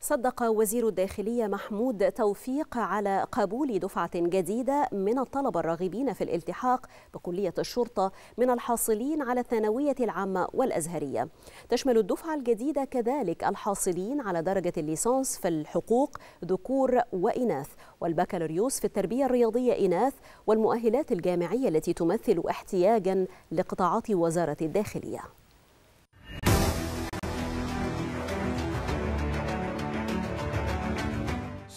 صدق وزير الداخلية محمود توفيق على قبول دفعة جديدة من الطلبة الراغبين في الالتحاق بكلية الشرطة من الحاصلين على الثانوية العامة والأزهرية. تشمل الدفعة الجديدة كذلك الحاصلين على درجة الليسانس في الحقوق ذكور وإناث والبكالوريوس في التربية الرياضية إناث والمؤهلات الجامعية التي تمثل احتياجا لقطاعات وزارة الداخلية.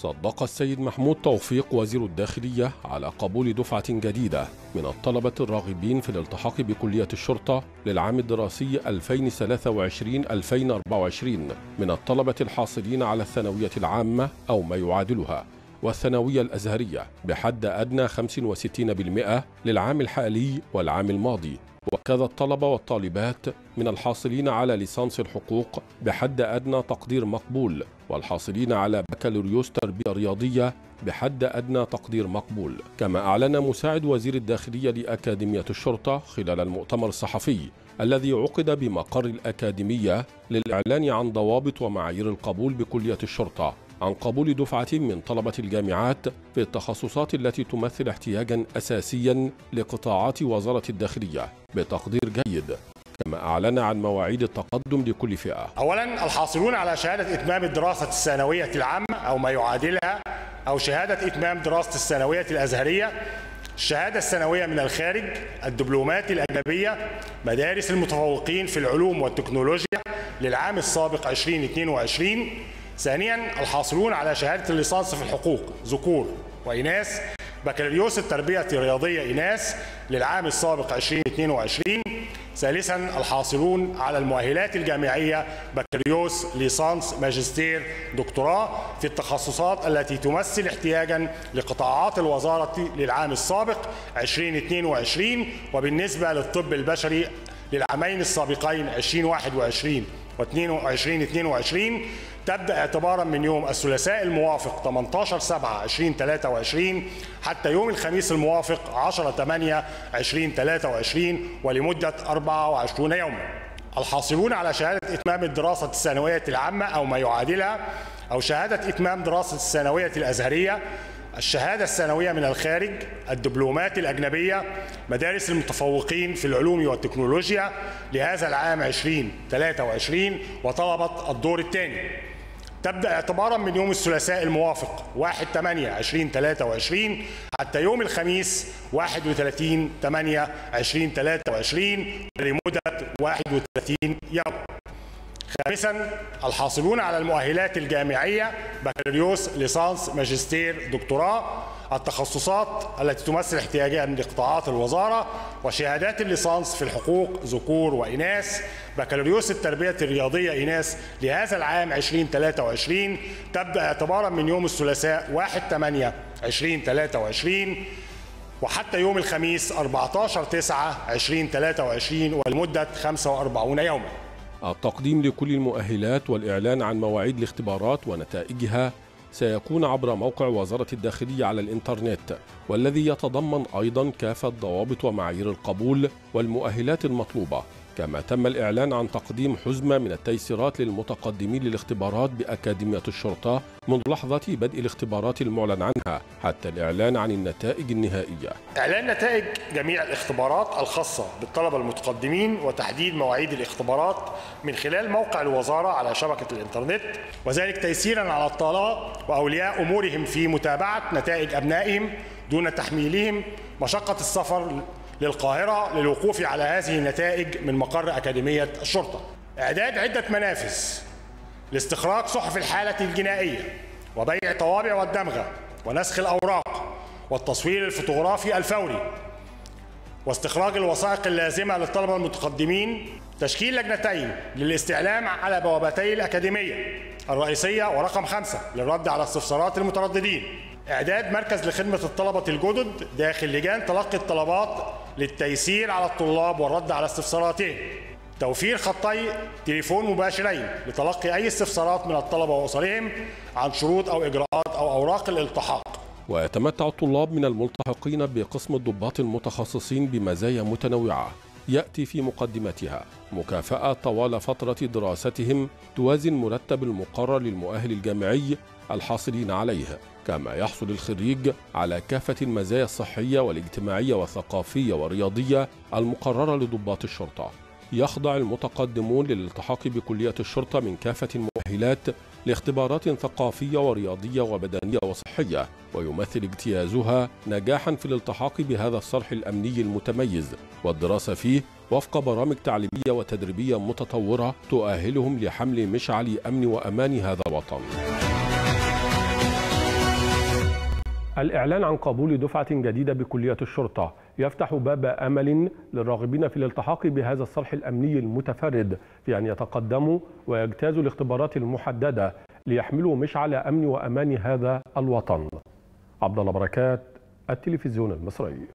صدق السيد محمود توفيق وزير الداخلية على قبول دفعة جديدة من الطلبة الراغبين في الالتحاق بكلية الشرطة للعام الدراسي 2023-2024 من الطلبة الحاصلين على الثانوية العامة أو ما يعادلها والثانوية الأزهرية بحد أدنى 65% للعام الحالي والعام الماضي. وكذا الطلبة والطالبات من الحاصلين على ليسانس الحقوق بحد أدنى تقدير مقبول والحاصلين على بكالوريوس تربية رياضية بحد أدنى تقدير مقبول. كما أعلن مساعد وزير الداخلية لأكاديمية الشرطة خلال المؤتمر الصحفي الذي عقد بمقر الأكاديمية للإعلان عن ضوابط ومعايير القبول بكلية الشرطة. عن قبول دفعة من طلبة الجامعات في التخصصات التي تمثل احتياجا أساسيا لقطاعات وزارة الداخلية بتقدير جيد كما أعلن عن مواعيد التقدم لكل فئة. أولا الحاصلون على شهادة إتمام الدراسة الثانوية العامة أو ما يعادلها أو شهادة إتمام دراسة الثانوية الأزهرية الشهادة السنوية من الخارج الدبلومات الأجنبية مدارس المتفوقين في العلوم والتكنولوجيا للعام السابق 2022 ثانيا الحاصلون على شهادة الليسانس في الحقوق ذكور وإناث بكالوريوس التربية الرياضية إناث للعام السابق 2022 ثالثا الحاصلون على المؤهلات الجامعية بكالوريوس ليسانس ماجستير دكتوراه في التخصصات التي تمثل احتياجا لقطاعات الوزارة للعام السابق 2022 وبالنسبة للطب البشري للعامين السابقين 2021 و 2022 تبدأ اعتبارا من يوم الثلاثاء الموافق 18 7 2023 حتى يوم الخميس الموافق 10 8 2023 ولمدة 24 يوما. الحاصلون على شهادة إتمام الدراسة الثانوية العامة أو ما يعادلها أو شهادة إتمام دراسة الثانوية الأزهرية الشهادة السنوية من الخارج الدبلومات الأجنبية مدارس المتفوقين في العلوم والتكنولوجيا لهذا العام 2023 وطلبة الدور الثاني. تبدأ اعتبارا من يوم الثلاثاء الموافق. 1 8 2023 حتى يوم الخميس 31 8 2023 لمدة 31 يوم. خامسا الحاصلون على المؤهلات الجامعية بكالوريوس ليسانس ماجستير دكتوراه. التخصصات التي تمثل احتياجا لقطاعات الوزارة وشهادات الليسانس في الحقوق ذكور وإناث بكالوريوس التربية الرياضية إناث لهذا العام 2023 تبدأ اعتبارا من يوم الثلاثاء 1 8 2023 وحتى يوم الخميس 14 9 2023 ولمدة 45 يوما. التقديم لكل المؤهلات والإعلان عن مواعيد الاختبارات ونتائجها سيكون عبر موقع وزارة الداخلية على الإنترنت والذي يتضمن أيضا كافة ضوابط ومعايير القبول والمؤهلات المطلوبة كما تم الإعلان عن تقديم حزمة من التيسيرات للمتقدمين للاختبارات بأكاديمية الشرطة منذ لحظة بدء الاختبارات المعلن عنها حتى الإعلان عن النتائج النهائية. إعلان نتائج جميع الاختبارات الخاصة بالطلبة المتقدمين وتحديد مواعيد الاختبارات من خلال موقع الوزارة على شبكة الإنترنت وذلك تيسيرا على الطلاب وأولياء أمورهم في متابعة نتائج أبنائهم دون تحميلهم مشقة السفر للقاهرة للوقوف على هذه النتائج من مقر أكاديمية الشرطة. إعداد عدة منافذ لاستخراج صحف الحالة الجنائية وبيع الطوابع والدمغة ونسخ الأوراق والتصوير الفوتوغرافي الفوري واستخراج الوثائق اللازمة للطلبة المتقدمين تشكيل لجنتين للاستعلام على بوابتي الأكاديمية الرئيسية ورقم خمسة للرد على استفسارات المترددين. إعداد مركز لخدمة الطلبة الجدد داخل لجان تلقي الطلبات للتيسير على الطلاب والرد على استفساراتهم. توفير خطي تليفون مباشرين لتلقي أي استفسارات من الطلبة وأسرهم عن شروط أو إجراءات أو أوراق الالتحاق. ويتمتع الطلاب من الملتحقين بقسم الضباط المتخصصين بمزايا متنوعة. يأتي في مقدمتها مكافأة طوال فترة دراستهم توازن مرتب المقرر للمؤهل الجامعي الحاصلين عليه كما يحصل الخريج على كافة المزايا الصحية والاجتماعية والثقافية والرياضية المقررة لضباط الشرطة. يخضع المتقدمون للالتحاق بكلية الشرطة من كافة المؤهلات لاختبارات ثقافية ورياضية وبدنية وصحية ويمثل اجتيازها نجاحا في الالتحاق بهذا الصرح الأمني المتميز. والدراسة فيه وفق برامج تعليمية وتدريبية متطورة تؤهلهم لحمل مشعل أمن وأمان هذا الوطن. الإعلان عن قبول دفعة جديدة بكلية الشرطة. يفتح باب أمل للراغبين في الالتحاق بهذا الصرح الأمني المتفرد في أن يتقدموا ويجتازوا الاختبارات المحددة ليحملوا مشعل أمن وأمان هذا الوطن. عبد الله بركات التلفزيون المصري.